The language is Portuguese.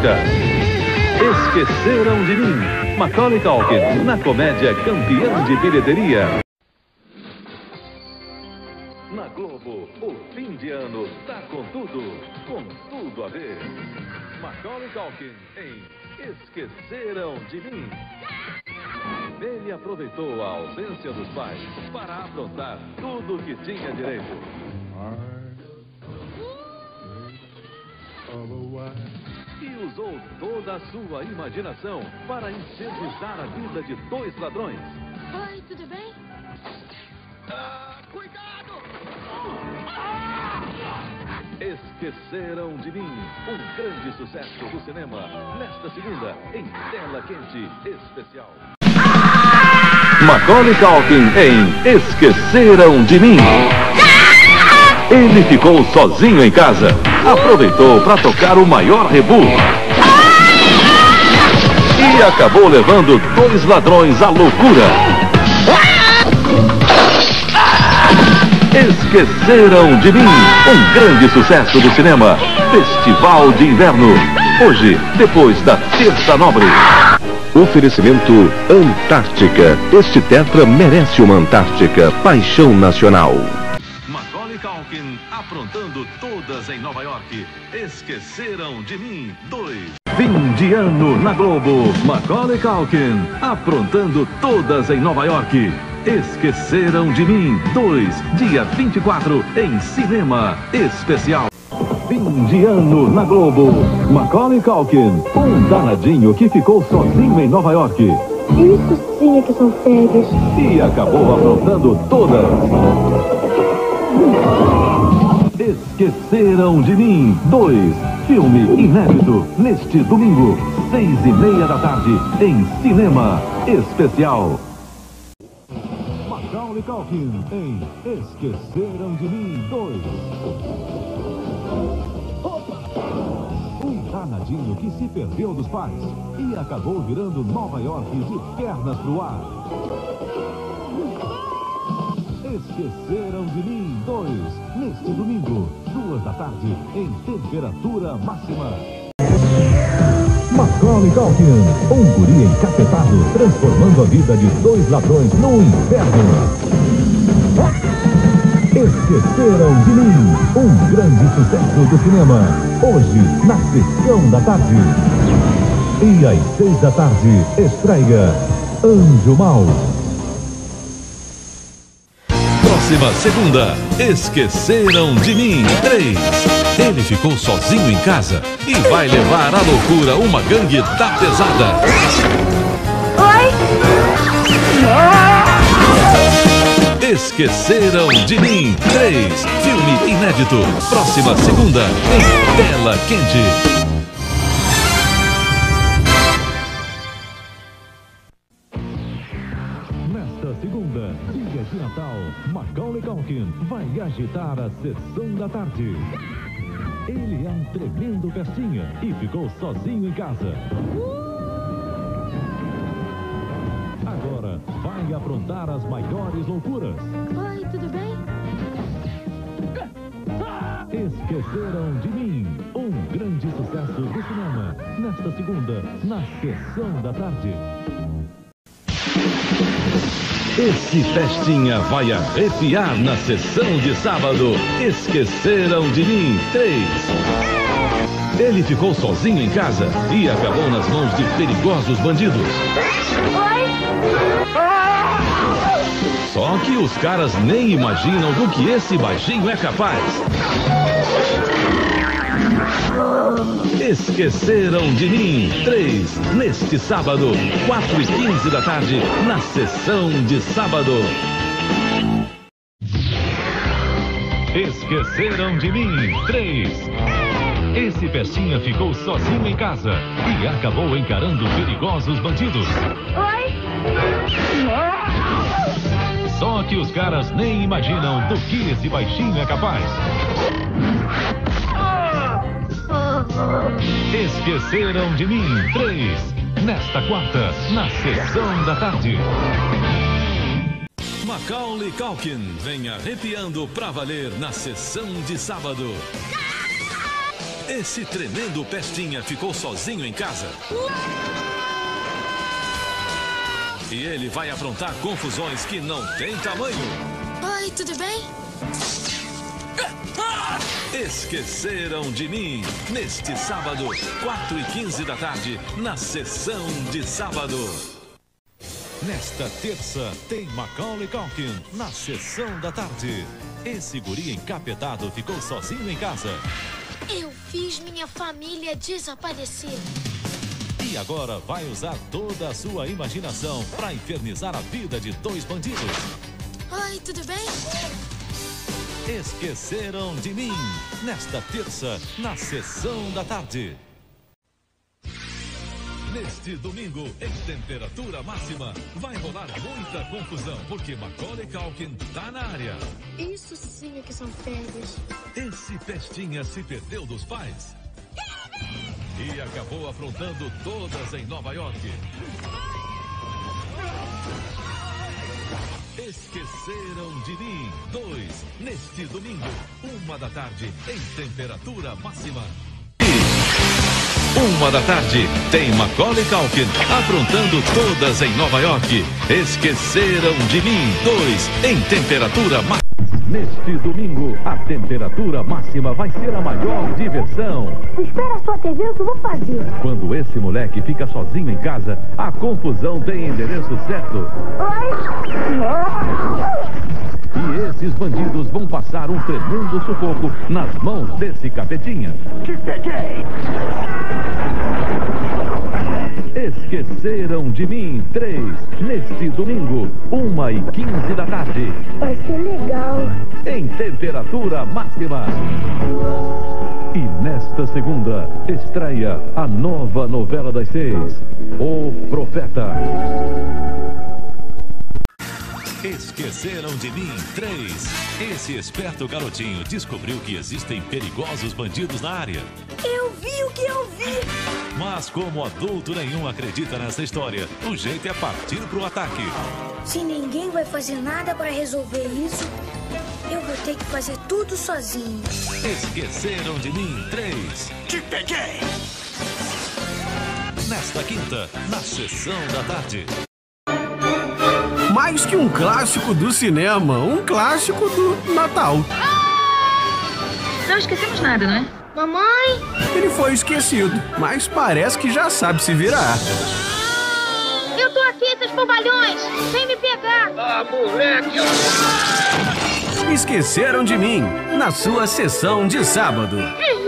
Oscar. Esqueceram de mim. Macaulay Culkin, na comédia Campeão de Bilheteria. Na Globo, o fim de ano tá com tudo, com tudo a ver. Macaulay Culkin em Esqueceram de Mim. Ele aproveitou a ausência dos pais para aprontar tudo o que tinha direito. Usou toda a sua imaginação para infernizar a vida de dois ladrões. Oi, tudo bem? Esqueceram de mim, um grande sucesso do cinema. Nesta segunda, em tela quente especial. Macaulay Culkin em Esqueceram de mim. Ele ficou sozinho em casa. Aproveitou para tocar o maior rebu. Acabou levando dois ladrões à loucura. Esqueceram de mim, um grande sucesso do cinema. Festival de Inverno. Hoje, depois da Terça Nobre. Oferecimento Antártica. Este tetra merece uma Antártica. Paixão Nacional. Macaulay Culkin aprontando todas em Nova York. Esqueceram de mim, dois. Fim de ano na Globo. Macaulay Culkin aprontando todas em Nova York. Esqueceram de mim, dois. Dia 24 em cinema especial. Fim de ano na Globo. Macaulay Culkin, um danadinho que ficou sozinho em Nova York. Isso sim é que são férias. E acabou aprontando todas. Esqueceram de mim. Dois. Filme inédito. Neste domingo, seis e meia da tarde, em Cinema Especial. Macaulay Culkin em Esqueceram de Mim. Dois. Um danadinho que se perdeu dos pais e acabou virando Nova York de pernas pro ar. Esqueceram de mim, dois, neste domingo, duas da tarde, em temperatura máxima. Macaulay Culkin, um guri encapetado, transformando a vida de dois ladrões no inferno. Esqueceram de mim, um grande sucesso do cinema, hoje, na sessão da tarde. E às seis da tarde, estreia Anjo Mal. Próxima segunda, Esqueceram de Mim 3. Ele ficou sozinho em casa e vai levar à loucura uma gangue da pesada. Esqueceram de Mim 3. Filme inédito. Próxima segunda, em tela quente. De Natal, Macaulay Culkin vai agitar a sessão da tarde. Ele é um tremendo festinha e ficou sozinho em casa. Agora vai aprontar as maiores loucuras. Oi, tudo bem? Esqueceram de mim, um grande sucesso do cinema. Nesta segunda, na sessão da tarde. Esse festinha vai arrepiar na sessão de sábado. Esqueceram de mim 3. Ele ficou sozinho em casa e acabou nas mãos de perigosos bandidos. Só que os caras nem imaginam do que esse baixinho é capaz. Esqueceram de mim 3. Neste sábado, 4 e 15 da tarde, na sessão de sábado. Esqueceram de mim 3. Esse pestinha ficou sozinho em casa e acabou encarando perigosos bandidos. Só que os caras nem imaginam do que esse baixinho é capaz. Esqueceram de mim 3. Nesta quarta, na sessão da tarde. Macaulay Culkin vem arrepiando pra valer na sessão de sábado. Esse tremendo pestinha ficou sozinho em casa. E ele vai aprontar confusões que não tem tamanho. Oi, tudo bem? Esqueceram de mim. Neste sábado, 4 e 15 da tarde, na sessão de sábado. Nesta terça, tem Macaulay Culkin na sessão da tarde. Esse guri encapetado ficou sozinho em casa. Eu fiz minha família desaparecer. E agora vai usar toda a sua imaginação para infernizar a vida de dois bandidos. Oi, tudo bem? Esqueceram de mim. Nesta terça, na sessão da tarde. Neste domingo, em temperatura máxima, vai rolar muita confusão, porque Macaulay Culkin tá na área. Isso sim é que são férias. Esse pestinha se perdeu dos pais. E acabou afrontando todas em Nova York. Esqueceram de mim. Dois, neste domingo, uma da tarde, em temperatura máxima. Uma da tarde, tem Macaulay Culkin aprontando todas em Nova York. Esqueceram de mim. Dois, em temperatura máxima. Neste domingo, a temperatura máxima vai ser a maior diversão. Espera até ver o que eu vou fazer. Quando esse moleque fica sozinho em casa, a confusão tem endereço certo. E esses bandidos vão passar um tremendo sufoco nas mãos desse capetinha. Te peguei! Esqueceram de mim, três, neste domingo, uma e quinze da tarde, Vai ser legal. em temperatura máxima. E nesta segunda, estreia a nova novela das seis, O Profeta. Esqueceram de mim, três. Esse esperto garotinho descobriu que existem perigosos bandidos na área. Eu vi o que eu vi. Mas como adulto nenhum acredita nessa história, o jeito é partir pro ataque. Se ninguém vai fazer nada para resolver isso, eu vou ter que fazer tudo sozinho. Esqueceram de mim, três. Te peguei! Nesta quinta, na sessão da tarde. Mais que um clássico do cinema, um clássico do Natal. Não esquecemos nada, não é? Mamãe? Ele foi esquecido, mas parece que já sabe se virar. Eu tô aqui, seus bobalhões. Vem me pegar. Esqueceram de mim, na sua sessão de sábado. Hum,